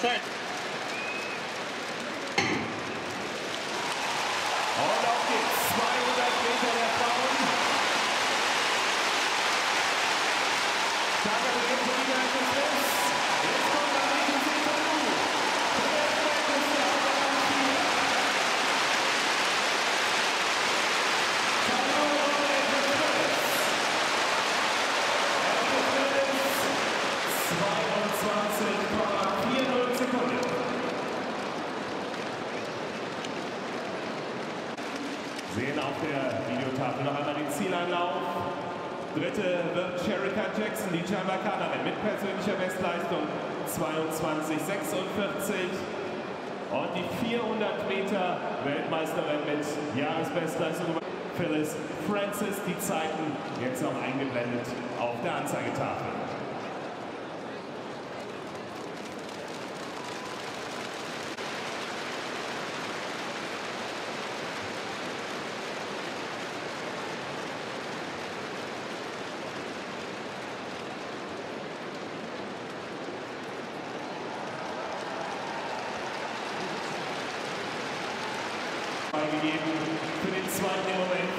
Ten. Sehen auf der Videotafel noch einmal den Zieleinlauf. Dritte wird Sherika Jackson, die Jamaikanerin mit persönlicher Bestleistung 22,46. Und die 400 Meter Weltmeisterin mit Jahresbestleistung Phyllis Francis. Die Zeiten jetzt auch eingeblendet auf der Anzeigetafel. Gegeben für den zweiten Moment,